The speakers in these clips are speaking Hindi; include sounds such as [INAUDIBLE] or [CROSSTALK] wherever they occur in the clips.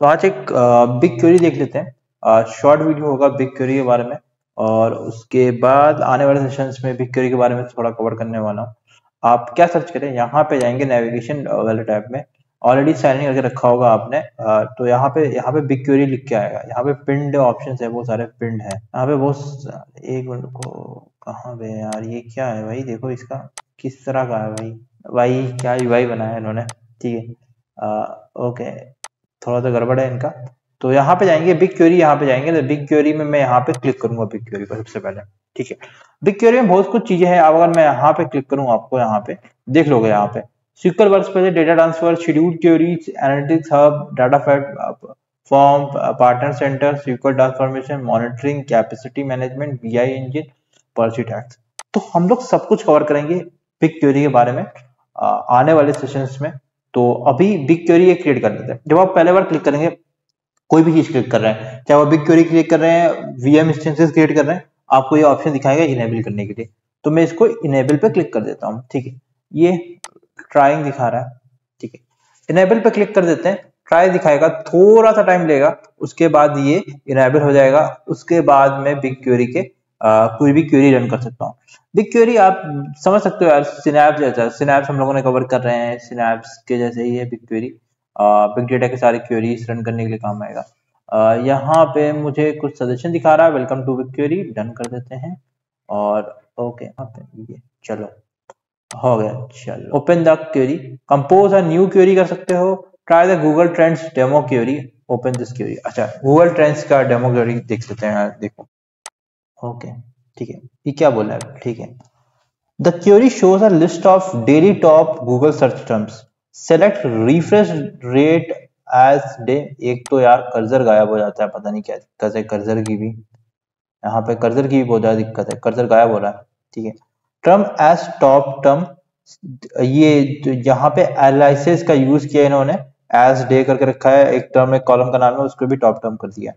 तो आज एक बिग क्यूरी देख लेते हैं। शॉर्ट वीडियो होगा बिग क्यूरी के बारे में और उसके बाद आने वाले सेशंस में बिग क्वेरी के बारे में थोड़ा कवर करने वाला हूँ। आप क्या सर्च करें, यहाँ पे जाएँगे नेविगेशन वाले टैब में। ऑलरेडी साइन करके रखा होगा आपने। तो यहाँ पे यहाँ पे बिग क्यूरी लिख के आएगा। यहाँ पे पिंड ऑप्शन है, बहुत सारे पिंड है। यहाँ पे बहुत एक मिनट को कहाँ पे यार? ये क्या है भाई? देखो इसका किस तरह का है भाई। भाई क्या यूआई बनाया इन्होंने। ठीक है। ओके थोड़ा सा गड़बड़ है इनका। तो यहाँ पे जाएँगे बिग क्वेरी यहाँ पे जाएँगे तो बिग क्वेरी में मैं यहाँ पे क्लिक करूँगा बिग क्वेरी पर सबसे पहले, ठीक है? बिग क्वेरी में बहुत कुछ चीज़ें हैं, अब अगर मैं यहाँ पे क्लिक करूँ आपको यहाँ पे, देख लोगे यहाँ पे। सिक्वल वर्क पे data transfer schedule queries analytics hub data fat form partner centre SQL transformation monitoring capacity management B I engine policy tags तो हम लोग सब कुछ कवर करेंगे बिग क्वेरी के बारे में आने वाले सेशंस में। तो अभी बिग क्वेरी क्रिएट कर लेते हैं। जब आप पहले बार क्लिक करेंगे कोई भी चीज़ क्लिक कर रहे हैं, चाहे वो बिग क्वेरी क्लिक कर रहे हैं वीएम इंस्टेंसेस क्रिएट कर रहे हैं, आपको ये ऑप्शन दिखाएगा इनेबल करने के लिए। तो मैं इसको इनेबल पे क्लिक कर देता हूँ, ठीक है? ये ट्राइंग दिखा रहा है, ठीक है? इनेबल पे क्लिक कर देते हैं ट्राई दिखाएगा, थोड़ा सा टाइम लेगा, उसके बाद ये इनेबल हो जाएगा, उसके बाद में बिग क्वेरी के कोई भी क्वेरी रन कर सकता हूँ। बिग क्वेरी आप समझ सकते हो यार सिनैप्स जैसा सिनैप्स हम लोगों ने कवर कर रहे हैं सिनैप्स के जैसे ही है बिग क्वेरी बिग डेटा के सारे क्वेरीज रन करने के लिए काम आएगा। यहाँ पे मुझे कुछ सजेशन दिखा रहा है welcome to BigQuery done कर देते हैं। और ओके ये, चलो, हो गया, चलो। Open the query compose a new query कर सकते हो। Try the Google Trends demo query open this query अच्छा गूगल ट्रेंड्स का डेमो क्वेरी देख सकते हैं देखो। ओके ठीक है। ये क्या बोला है? ठीक है। The query shows a list of daily top Google search terms select refresh rate as day एक तो यार कर्जर गायब हो जाता है, पता नहीं क्या दिक्कत है कर्जर की भी। यहाँ पे कर्जर की भी बहुत ज़्यादा दिक्कत है। कर्जर गायब हो रहा है, ठीक है। टर्म एज टॉप टर्म ये यहाँ पे एनालिसिस का यूज़ किया इन्होंने। एज डे करके रखा है, एक टर्म एक कॉलम का नाम है, उसको भी टॉप टर्म कर दिया।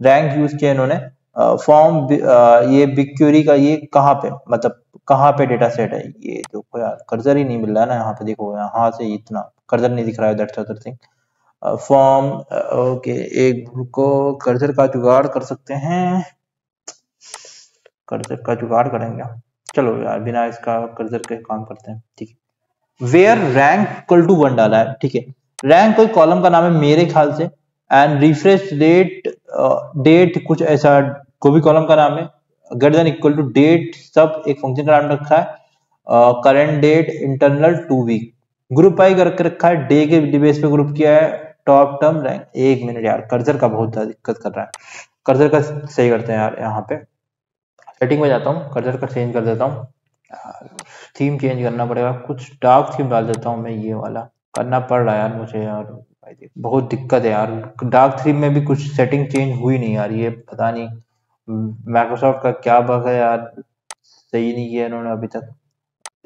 रैंक यूज़ किया इन्होंने। फॉर्म ये बिग क्यूरी का ये कहाँ पे मतलब कहाँ पे डेटा सेट है? ये देखो यार कर्जर ही नहीं मिल रहा है ना यहाँ पे, देखो यहाँ से इतना कर्जर नहीं दिख रहा है that's other thing form okay एक को कर्जर का जुगाड़ कर सकते हैं। कर्जर का जुगाड़ करेंगे चलो यार, बिना इसका कर्जर के काम करते हैं, ठीक है। Where rank equal to one डाला है, ठीक है। रैंक कोई कॉलम का नाम है मेरे ख्याल से एंड रिफ्रेश डेट डेट कुछ ऐसा कोई भी कॉलम का नाम है greater than equal to date sub एक फ़ंक्शन का नाम रखा है current date internal two week group आई करके रखा है डे के बेस पे ग्रुप किया है टॉप टर्म रैंक एक मिनट यार कर्जर का बहुत दिक्कत कर रहा है। कर्जर का सही करते हैं यार, यहाँ पे। सेटिंग में जाता हूँ कर्जर का चेंज कर देता हूँ। थीम चेंज करना पड़ेगा, कुछ डार्क थीम डाल देता हूँ मैं, ये वाला। करना पड़ रहा है यार मुझे यार बहुत दिक्कत है यार। डार्क थीम में भी कुछ सेटिंग चेंज हुई नहीं यार, ये पता नहीं। माइक्रोसॉफ्ट का क्या बग है यार? सही नहीं किया इन्होंने अभी तक।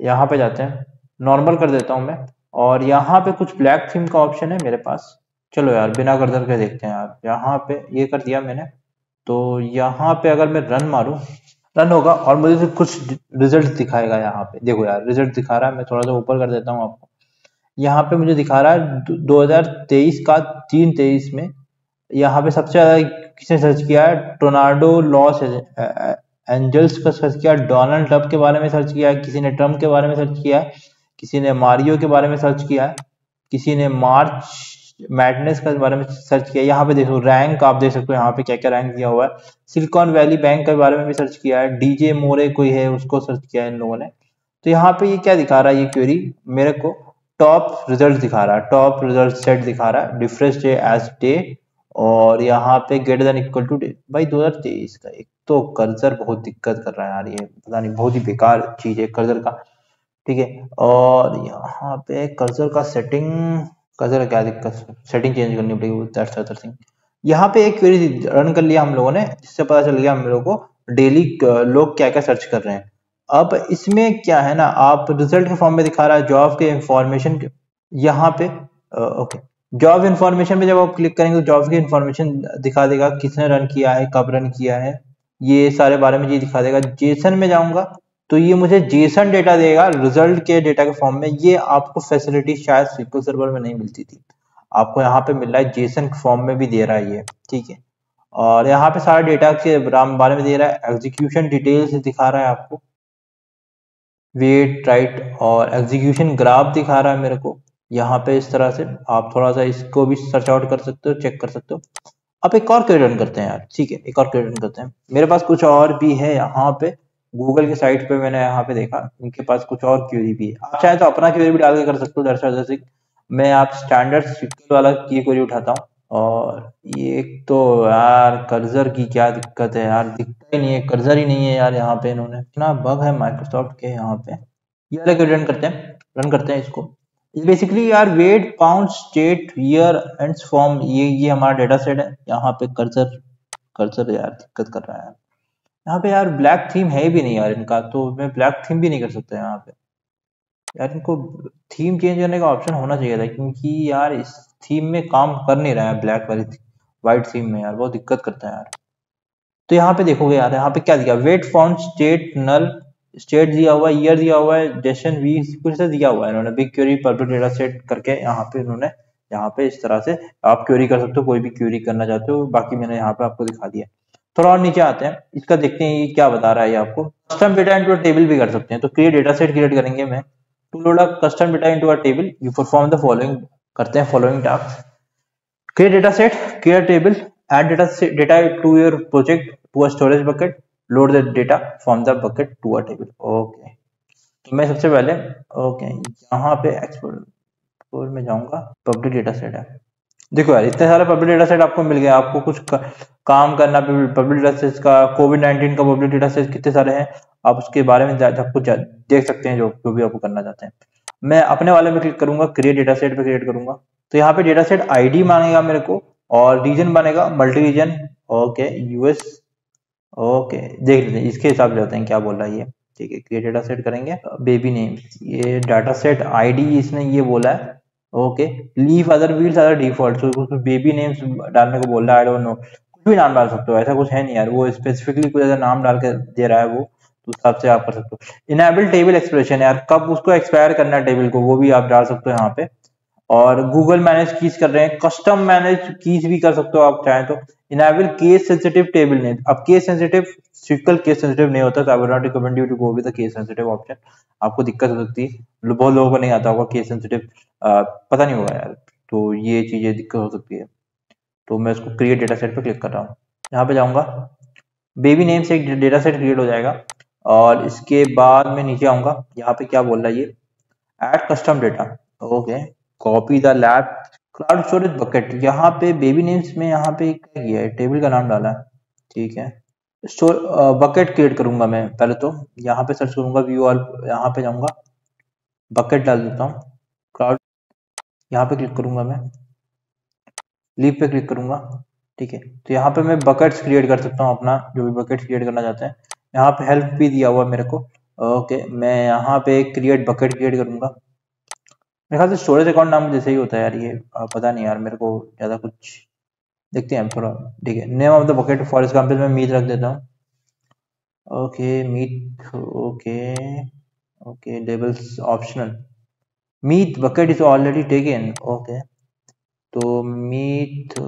यहाँ पे जाते हैं। नॉर्मल कर देता हूँ मैं। और यहाँ पे कुछ ब्लैक थीम का ऑप्शन है मेरे पास। चलो यार, बिना गर्दन के देखते हैं यार यहाँ पे ये कर दिया मैंने। तो यहाँ पे अगर मैं रन मारू रन होगा और मुझे कुछ रिज़ल्ट दिखाएगा यहाँ पे। देखो यार रिज़ल्ट दिखा रहा है। मैं थोड़ा सा ऊपर कर देता हूँ आपको। यहाँ पे मुझे दिखा रहा है 2023 का तीन तेईस में यहाँ पे सबसे ज़्यादा किसने सर्च किया है? टोनाडो लॉस एंजल्स का सर्च किया, डोनाल्ड ट्रंप के बारे में सर्च किया, किसी ने ट्रंप के बारे में सर्च किया है किसी ने मारियो के बारे में सर्च किया है किसी ने मार्च मैडनेस के बारे में सर्च किया, यहाँ पे देखो रैंक, आप देख सकते हो यहाँ पे क्या क्या रैंक दिया हुआ है। सिलिकॉन वैली बैंक के बारे में भी सर्च किया है, डीजे मोरे कोई है उसको सर्च किया है इन लोगों ने। तो यहाँ पे ये क्या दिखा रहा है, ये क्वेरी मेरे को? टॉप रिज़ल्ट दिखा रहा है, टॉप रिज़ल्ट सेट दिखा रहा है, डिफरेंस डे एज डे और यहाँ पे ग्रेटर देन इक्वल टू भाई 2023 का एक तो कर्जर बहुत दिक्कत कर रहा है यार ये, पता नहीं, बहुत ही बेकार चीज़ है कर्जर का। ठीक है, और यहाँ पे कर्जर का सेटिंग कर्जर क्या दिक्कत सेटिंग चेंज करनी पड़ेगी यहाँ पे एक क्वेरी रन कर लिया हम लोगों ने, जिससे पता चल गया हम लोगों को डेली लोग क्या क्या सर्च कर रहे हैं। अब इसमें क्या है ना, आप रिज़ल्ट के फॉर्म में दिखा रहा है जॉब के इंफॉर्मेशन यहाँ पे ओके जॉब इन्फॉर्मेशन पे जब आप क्लिक करेंगे तो जॉब की इन्फॉर्मेशन दिखा देगा किसने रन किया है, कब रन किया है। ये सारे बारे में ये दिखा देगा। जेसन में जाऊँगा तो ये मुझे जेसन डेटा देगा रिज़ल्ट के डेटा के फॉर्म में। ये आपको फैसिलिटी शायद सिक्वल सर्वर में नहीं मिलती थी। आपको यहाँ पे मिल रहा है जेसन फॉर्म में भी दे रहा है ये, ठीक है। और यहाँ पे सारा डेटा के बारे में दे रहा है। एग्जीक्यूशन डिटेल्स दिखा रहा है आपको। वेट राइट और एग्जीक्यूशन ग्राफ दिखा रहा है मेरे को। यहाँ पे इस तरह से आप थोड़ा सा इसको भी सर्च आउट कर सकते हो चेक कर सकते हो। आप एक और क्वेरी रन करते हैं यार, ठीक है, एक और क्वेरी रन करते हैं। मेरे पास कुछ और भी है यहाँ पे गूगल के साइट पे मैंने यहाँ पे देखा, उनके पास कुछ और क्वेरी भी है। आप चाहे तो अपना क्वेरी भी डाल के कर सकते हो, दरअसल जैसे मैं आप स्टैंडर्ड सिक्वल वाला की क्वेरी उठाता हूँ, और ये तो यार कर्जर की क्या दिक्कत है यार, दिखता ही नहीं है कर्जर ही नहीं है यार यहाँ पे इन्होंने। इतना बग है माइक्रोसॉफ्ट के यहाँ पे। ये वाला रन करते हैं रन करते हैं इसको। बेसिकली यार wait pound state year and form ये ये हमारा डेटा सेट है। यहाँ पे कर्सर कर्सर यार, दिक्कत कर रहा है यहाँ पे यार ब्लैक थीम है भी नहीं यार इनका तो मैं ब्लैक थीम भी नहीं कर सकता यहाँ पे। यार इनको थीम चेंज करने का ऑप्शन होना चाहिए था, क्योंकि यार इस थीम में काम कर नहीं रहा है ब्लैक वाली व्हाइट थीम में यार, बहुत दिक्कत करता है यार। तो यहाँ पे देखोगे यार, यहाँ पे क्या दिया wait found state null state दिया हुआ है ईयर दिया हुआ है डेशन वी कुछ से दिया हुआ है। इन्होंने BigQuery public data set करके यहाँ पे इन्होंने, यहाँ पे इस तरह से आप क्यूरी कर सकते हो, कोई भी क्वेरी करना चाहते हो, बाकी मैंने यहाँ पे आपको दिखा दिया। थोड़ा और नीचे आते हैं, इसका देखते हैं ये क्या बता रहा है ये आपको। कस्टम डेटा इंटू टेबल भी कर सकते हैं। तो क्रिएट डेटा सेट क्रिएट करेंगे मैं। To load custom data into a table you perform the following करते हैं following task create data set create table add data data to your project to a storage bucket load the data from the bucket to a table okay तो मैं सबसे पहले ओके यहाँ पे एक्सप्लोर में जाऊँगा पब्लिक डेटा सेट है। देखो यार, इतने सारे पब्लिक डेटा सेट आपको मिल गया आपको कुछ काम करना पब्लिक डेटा सेट का कोविड नाइनटीन का पब्लिक डेटा सेट कितने सारे हैं, आप उसके बारे में कुछ देख सकते हैं, जो जो भी आपको करना चाहते हैं। मैं अपने वाले में क्लिक करूँगा क्रिएट डेटा सेट पे क्रिएट करूँगा। तो यहाँ पे डेटा सेट आईडी मांगेगा मेरे को, और रीजन बनेगा multi region okay US okay, देख लेते हैं, इसके हिसाब से जाते हैं क्या बोल रहा है ये। ठीक है क्रिएट डेटा सेट करेंगे। बेबी नेम ये डाटा सेट आईडी इसने ये बोला है। Okay leave other fields other default so baby names डालने को बोल रहा है आई डोंट नो कुछ भी नाम डाल सकते हो, ऐसा कुछ है नहीं यार, वो स्पेसिफिकली कुछ ऐसा नाम डाल के दे रहा है वो तो हिसाब से आप कर सकते हो। इनेबल टेबल एक्सप्रेशन यार, कब उसको एक्सपायर करना है टेबल को, वो भी आप डाल सकते हो यहाँ पे। और गूगल मैनेज कीज कर रहे हैं कस्टम मैनेज कीज भी कर सकते हो आप, चाहें तो। Enable case sensitive table name अब case sensitive SQL case sensitive नहीं होता तो I will not recommend you to go with case sensitive option आपको दिक्कत हो सकती है। बहुत लोगों को नहीं आता होगा केस सेंसिटिव पता नहीं होगा यार। तो ये चीज़ें दिक्कत हो सकती है। तो मैं इसको क्रिएट डेटा सेट पर क्लिक कर रहा हूँ। यहाँ पे जाऊँगा। बेबी नेम से एक डेटा सेट क्रिएट हो जाएगा। और इसके बाद मैं नीचे आऊँगा। यहाँ पे क्या बोल रहा है ये? Add custom data okay copy the lab cloud storage bucket यहाँ पे बेबी नेम्स में यहाँ पे क्या किया है? टेबल का नाम डाला। है ठीक है। स्टोर बकेट क्रिएट करूँगा मैं पहले तो। यहाँ पे सर्च करूँगा व्यू ऑल यहाँ पे जाऊँगा। बकेट डाल देता हूँ। क्लाउड यहाँ पे क्लिक करूँगा मैं। लीव पे क्लिक करूँगा। ठीक है। तो यहाँ पे मैं बकेट्स क्रिएट कर सकता हूँ अपना, जो भी बकेट क्रिएट करना चाहते हैं। यहाँ पे हेल्प भी दिया हुआ मेरे को। ओके मैं यहाँ पे क्रिएट बकेट क्रिएट करूँगा। मेरे ख्याल से स्टोरेज अकाउंट नाम जैसे ही होता है यार, ये पता नहीं यार, मेरे को ज़्यादा कुछ देखते हैं, थोड़ा, ठीक है name of the bucket for example मैं मीट रख देता हूँ। Okay meet okay okay labels optional meet bucket is already taken okay तो मीट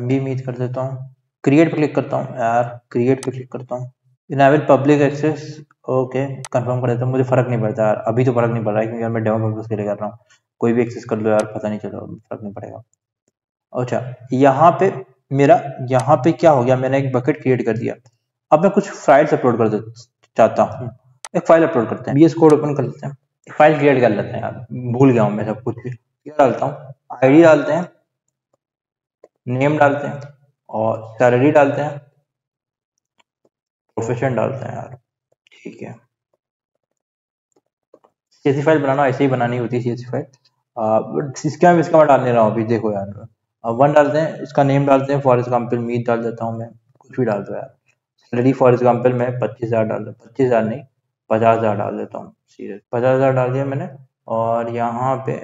भी मीट कर देता हूँ। क्रिएट पे क्लिक करता हूँ, यार क्रिएट पे क्लिक करता हूँ। Enable public access okay confirm कर देता हूँ, मुझे फ़र्क नहीं पड़ता यार। अभी तो फ़र्क नहीं पड़ रहा है, क्योंकि यार मैं डेमो पर्पज के लिए कर रहा हूँ। कोई भी एक्सेस कर लो यार, पता नहीं चलो, फ़र्क नहीं पड़ेगा। अच्छा यहाँ पे मेरा, यहाँ पे क्या हो गया? मैंने एक बकेट क्रिएट कर दिया। अब मैं कुछ फाइल्स अपलोड कर चाहता हूँ। एक फ़ाइल अपलोड करते हैं। बीएस कोड ओपन कर लेते हैं। एक फ़ाइल क्रिएट कर लेते हैं यार। भूल गया हूँ मैं सब कुछ भी। क्या डालता हूँ? आईडी डालते हैं। नेम डालते हैं। और सैलरी डालते हैं। प्रोफेशन डालते हैं यार। ठीक है। सीएससी फ़ाइल बनाना ऐसे ही बनानी होती है सीएससी फ़ाइल इसका इसका मैं डाल नहीं रहा हूँ अभी देखो यार। वन डालते हैं इसका नेम डालते हैं फॉर एग्ज़ाम्पल मीट डाल देता हूँ मैं। कुछ भी डाल दो यार। सैलरी फॉर एग्ज़ाम्पल मैं पच्चीस हज़ार डाल दो। पच्चीस हज़ार नहीं पचास हज़ार डाल देता हूँ। सीरियस पचास हज़ार डाल दिया मैंने और यहाँ पे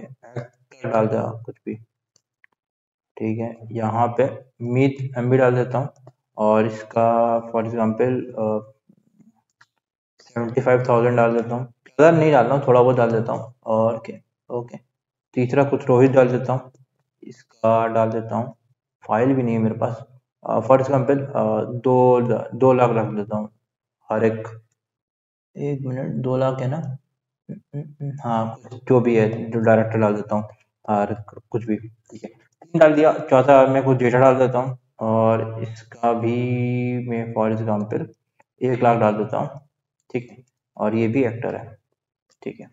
डाल दिया कुछ भी। ठीक है यहाँ पे मीट एम डाल देता हूँ। और इसका for example seventy five thousand डाल देता हूँ। ज़्यादा नहीं डालता हूँ, थोड़ा बहुत डाल देता हूँ। और ओके ओके। तीसरा कुछ रोहित डाल देता हूँ। इसका डाल देता हूँ। फ़ाइल भी नहीं है मेरे पास। फॉर एग्ज़ाम्पल दो दो लाख रख देता हूँ हर एक। एक मिनट, दो लाख है ना? हाँ जो भी है, जो डायरेक्टर डाल देता हूँ। हर कुछ भी, ठीक है। तीन डाल दिया। चौथा, मैं कुछ डेटा डाल देता हूँ। और इसका भी मैं फॉर एग्ज़ाम्पल एक लाख डाल देता हूँ, ठीक है? और ये भी एक्टर है, ठीक है?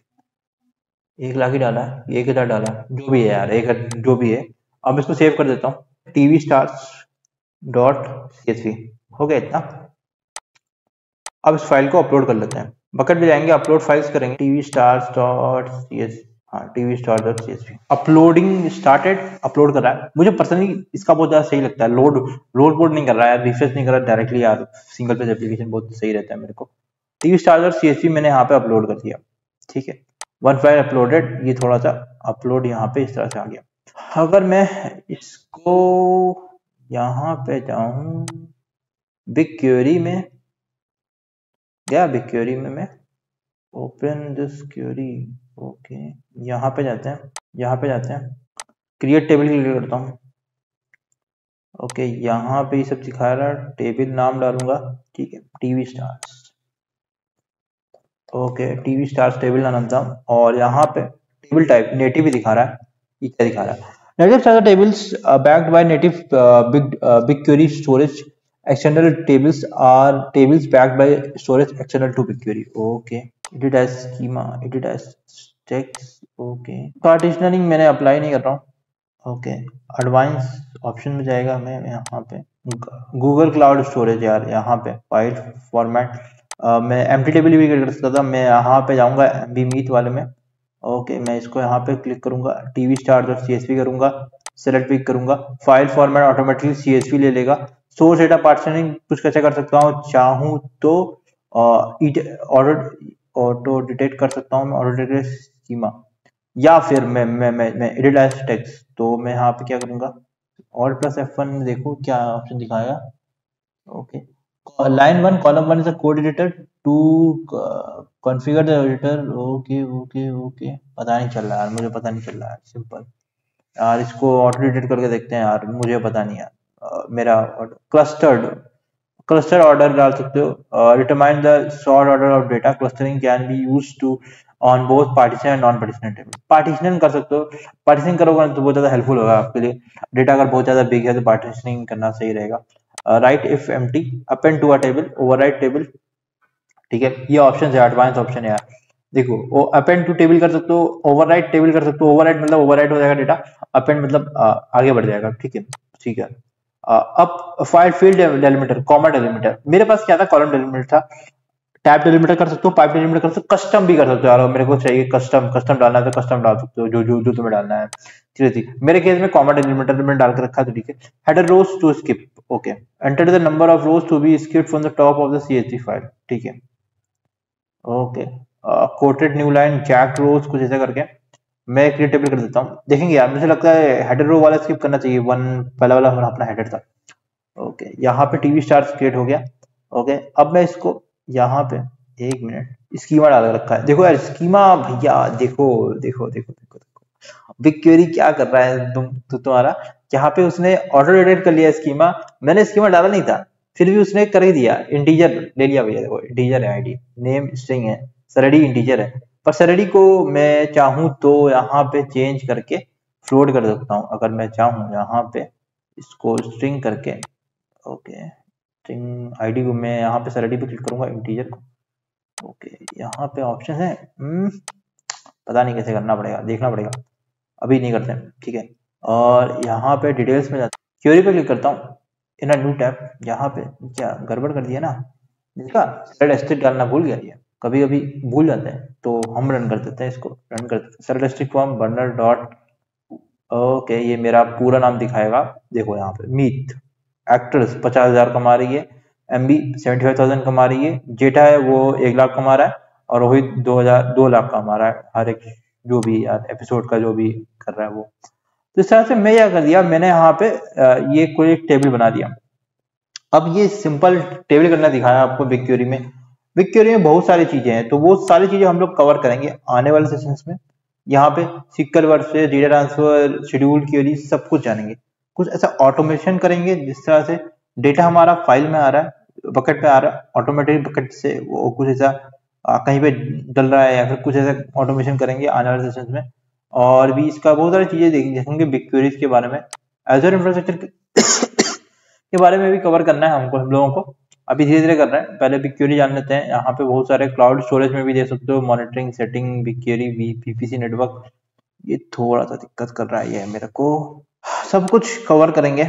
एक लाख ही डाला है एक हज़ार डाला जो भी है यार, एक जो भी है। अब इसको सेव कर देता हूँ। टीवी स्टार्स डॉट सी हो गया इतना? अब इस फ़ाइल को अपलोड कर लेते हैं। बकेट में जाएँगे अपलोड फाइल्स करेंगे। TV stars dot C S TV star dot C uploading started upload कर रहा है। मुझे पर्सनली इसका बहुत ज़्यादा सही लगता है। लोड लोड बोर्ड नहीं कर रहा है रिफ्रेश नहीं कर रहा डायरेक्टली यार सिंगल पेज एप्लीकेशन बहुत सही रहता है मेरे को। टीवी स्टार डॉट सी मैंने यहाँ पे अपलोड कर दिया। ठीक है? वन फ़ाइल अपलोडेड ये थोड़ा सा अपलोड यहाँ पे इस तरह से आ गया। अगर मैं इसको यहाँ पे जाऊँ बिग क्वेरी में गया बिग क्वेरी में मैं ओपन दिस क्वेरी ओके यहाँ पे जाते हैं. यहाँ पे जाते हैं. क्रिएट टेबल क्लिक करता हूँ. ओके यहाँ पे ये सब दिखा रहा है. टेबल नाम डालूँगा. ठीक है. TV stars okay TV stars table नाम था और यहाँ पे टेबल टाइप नेटिव भी दिखा रहा है. ये क्या दिखा रहा है? Native star tables backed by native big BigQuery storage external tables are tables backed by storage. External to BigQuery. Okay. Edit as schema. As text. Okay. Partitioning मैंने अप्लाई नहीं कर रहा हूँ ओके एडवांस ऑप्शन में जाएगा मैं यहाँ पे गूगल क्लाउड स्टोरेज यार, यहाँ पे फ़ाइल फॉर्मेट मैं एम टी टेबल भी कर सकता था, मैं यहाँ पे जाऊँगा एम बी मीट वाले में ओके मैं इसको यहाँ पे क्लिक करूँगा TV star dot C S P करूँगा सेलेक्ट पिक करूँगा file format automatically C S P ले लेगा सोर्स डेटा पार्टीशनिंग कुछ कैसे कर सकता हूँ चाहूँ तो ऑर्डर ऑटो डिटेक्ट कर सकता हूँ मैं ऑटो डिटेक्ट स्कीमा या फिर मैं मैं मैं मैं एडिट एज टेक्स्ट तो मैं यहाँ पे क्या करूँगा? और प्लस एफ़ वन में देखो क्या ऑप्शन दिखाएगा okay line one column one is a code editor to configure the editor okay okay okay पता नहीं चल रहा है मुझे पता नहीं चल रहा है सिंपल यार इसको ऑटो डिटेक्ट करके देखते हैं यार, मुझे पता नहीं यार। मेरा क्लस्टर्ड क्लस्टर ऑर्डर डाल सकते हो। Determine the sort order of data clustering can be use to on both partition and non partition table partitioning कर सकते हो। पार्टीशनिंग करोगे तो बहुत ज़्यादा हेल्पफुल होगा आपके लिए। डेटा अगर बहुत ज़्यादा बिग है तो पार्टीशनिंग करना सही रहेगा। Write if empty append to a table overwrite table ठीक है? ये ऑप्शन है एडवांस ऑप्शन है यार। देखो वो अपेंड टू टेबल कर सकते हो। ओवरराइट टेबल कर सकते हो। ओवरराइट मतलब ओवरराइट हो जाएगा डेटा अपेंड मतलब आ, आगे बढ़ जाएगा। ठीक है? ठीक है। अब file field delimiter common delimiter. मेरे पास क्या था? कॉलम डेलीमीटर था। टैब डेलीमीटर कर सकते हो, पाइप डेलीमीटर कर सकते हो, कस्टम भी कर सकते हो। यार, मेरे को चाहिए कस्टम कस्टम डालना है तो कस्टम डाल सकते हो, जो जो जो तुम्हें डालना है। ठीक है, ठीक। मेरे केस में कॉमन डेलीमीटर मैंने डाल कर रखा तो ठीक है। Header rows to skip okay enter the number of rows to be skip from the top of the CHC file ठीक है। Okay quoted new line jagged rows कुछ ऐसा करके। मैं क्रिएट टेबल कर देता हूँ। देखेंगे यार, मुझे लगता है हेडर रो वाला स्किप करना चाहिए। वन पहला वाला हमारा अपना हेडर था। ओके यहाँ पे टीवी स्टार क्रिएट हो गया। ओके अब मैं इसको यहाँ पे एक मिनट स्कीमा डाल रखा है। देखो यार स्कीमा भैया, देखो देखो देखो देखो देखो। बिग क्वेरी क्या कर रहा है तुम तो तुम्हारा? यहाँ पे उसने ऑटो एडिट कर लिया स्कीमा मैंने स्कीमा डाला नहीं था। फिर भी उसने कर ही दिया। इंटीजर ले लिया भैया, देखो इंटीजर है आईडी नेम स्ट्रिंग है। सरडी इंटीजर है। पर सैलरी को मैं चाहूँ तो यहाँ पे चेंज करके फ्लोट कर सकता हूँ। अगर मैं चाहूँ यहाँ पे इसको स्ट्रिंग करके ओके स्ट्रिंग आईडी को मैं यहाँ पे सैलरी पे क्लिक करूँगा इंटीजर को ओके यहाँ पे ऑप्शन है हम्म, पता नहीं कैसे करना पड़ेगा देखना पड़ेगा अभी नहीं करते ठीक है और यहाँ पे डिटेल्स में जाता क्यूरी पे क्लिक करता हूँ इन न्यू टैब यहाँ पे क्या गड़बड़ कर दिया ना देखा डालना भूल गया कभी कभी भूल जाते हैं तो हम रन कर देते हैं इसको रन कर देते हैं। सरलिस्टिक फॉर्म बर्नर डॉट ओके ये मेरा पूरा नाम दिखाएगा। देखो यहाँ पे मीत एक्ट्रेस पचास हज़ार कमा रही है M B seventy five thousand कमा रही है जेठा है, वो एक लाख कमा रहा है, और रोहित दो हज़ार, दो लाख कमा रहा है, हर एक जो भी, यार एपिसोड का जो भी कर रहा है वो। तो इस तरह से मैं क्या कर दिया, मैंने यहाँ पे ये कोई एक टेबल बना दिया। अब ये सिंपल टेबल करना दिखाया आपको बिग क्यूरी में। क्वेरी में बहुत सारी चीज़ें हैं तो वो सारी चीज़ें हम लोग कवर करेंगे आने वाले सेशंस में। यहाँ पे सिक्कल वर्ड से डेटा ट्रांसफ़र शेड्यूल क्वेरी सब कुछ जानेंगे। कुछ ऐसा ऑटोमेशन करेंगे जिस तरह से डेटा हमारा फ़ाइल में आ रहा है बकेट पे आ रहा है ऑटोमेटिक बकेट से वो कुछ ऐसा कहीं पे डल रहा है या फिर कुछ ऐसा ऑटोमेशन करेंगे आने वाले सेशन में। और भी इसका बहुत सारी चीज़ें देखेंगे बिग क्वेरीज के बारे में। एजर इंफ्रास्ट्रक्चर [COUGHS] के बारे में भी कवर करना है हमको, हम लोगों को। अभी धीरे धीरे कर रहे हैं। पहले बिग क्वेरी जान लेते हैं? यहाँ पे बहुत सारे क्लाउड स्टोरेज में भी दे सकते हो monitoring setting big query VPC network ये थोड़ा सा दिक्कत कर रहा है ये मेरे को। सब कुछ कवर करेंगे।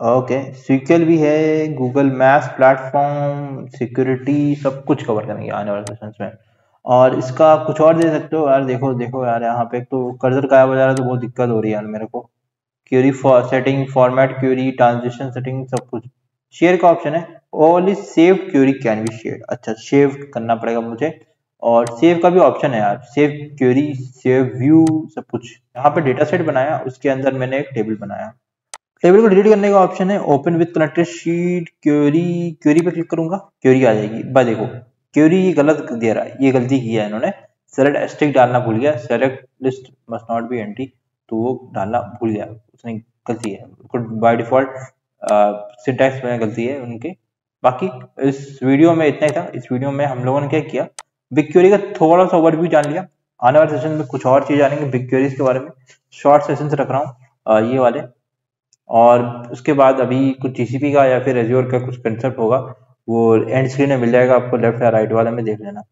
ओके सीक्वल भी है गूगल मैप्स प्लेटफॉर्म सिक्योरिटी सब कुछ कवर करेंगे आने वाले सेशंस में। और इसका कुछ और दे सकते हो? यार देखो देखो यार, यहाँ पे तो कर्जर गायब हो जा रहा है तो बहुत दिक्कत हो रही है यार मेरे को। Query for setting format query transition setting सब कुछ। शेयर का ऑप्शन है। Only save query can be share अच्छा सेव करना पड़ेगा मुझे। और सेव का भी ऑप्शन है यार। सेव क्यूरी सेव व्यू सब कुछ। यहाँ पे डेटा सेट बनाया, उसके अंदर मैंने एक टेबल बनाया। टेबल को डिलीट करने का ऑप्शन है। Open with connected sheet query query पे क्लिक करूँगा क्यूरी आ जाएगी। बस देखो क्यूरी ये गलत दे रहा है। ये गलती की है इन्होंने। सेलेक्ट एस्टिक डालना भूल गया। Select list must not be entry तो वो डालना भूल गया। उसने गलती है। बाय डिफ़ॉल्ट सिंटैक्स में गलती है उनकी। बाकी इस वीडियो में इतना ही था। इस वीडियो में हम लोगों ने क्या किया बिग क्यूरी का थोड़ा सा ओवरव्यू जान लिया। आने वाले सेशन में कुछ और चीज़ जानेंगे बिग क्यूरीज के बारे में। शॉर्ट सेशन रख रहा हूँ ये वाले। और उसके बाद अभी कुछ जीसीपी का या फिर एज्योर का कुछ कंसेप्ट होगा, वो एंड स्क्रीन में मिल जाएगा आपको लेफ़्ट या राइट वाले में देख लेना।